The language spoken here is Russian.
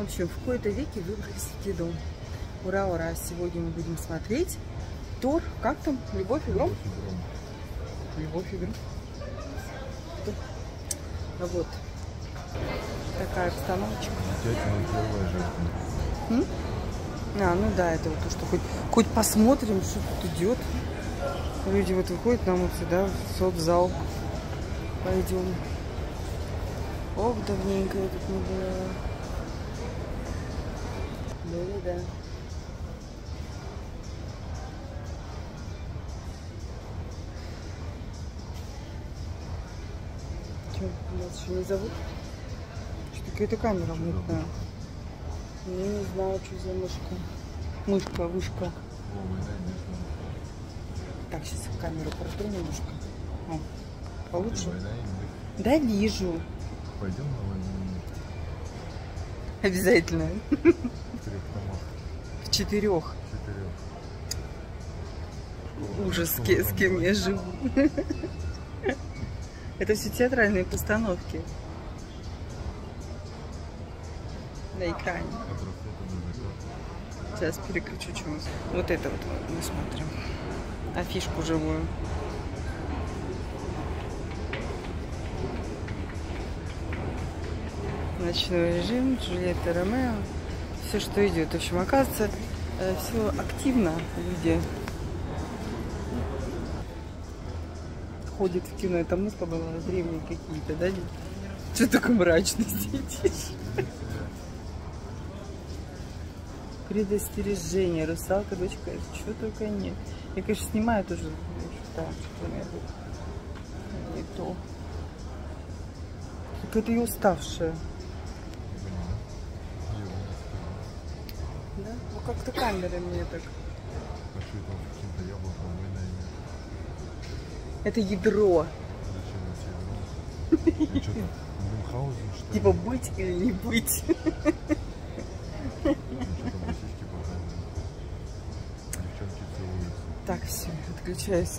В общем, в кои-то веки выбрали сети дом. Ура, ура! Сегодня мы будем смотреть Тор, как там? Любовь и гром? Любовь и гром. Ну вот. Такая обстановочка. М? А, ну да, это вот то, что хоть, хоть посмотрим, что тут идет. Люди вот выходят, нам вот сюда, в соцзал. Пойдем. Ох, давненько я тут не была. Да, да. Че, нас еще не зовут? Что какая-то камера мутная. Я не знаю, что за мышка. Мышка, вышка. Так, сейчас камеру протру немножко. О, получше? Да, вижу. Пойдем на войну Обязательно. в трех домах. В четырех. Четырех. Ужас, с, ке- с кем я живу. Это все театральные постановки. На экране. Сейчас переключу, нас. Вот это вот мы смотрим. Афишку живую. Ночной режим, Джульетта Ромео. Все, что идет. В общем, оказывается, все активно люди ходят в кино. Это мы с тобой древние какие-то, да? Что такое мрачно сидишь? Предостережение, русалка, дочка, чего только нет. Я, конечно, снимаю тоже, что меня тут не то. Я уставшая. Ну как-то камера мне так. А что там с каким-то яблоком война имеет? Это ядро. Зачем это ядро? Что там? Мюнхгаузен, что ли? Типа быть или не быть. Целуются. Так, все, отключаюсь.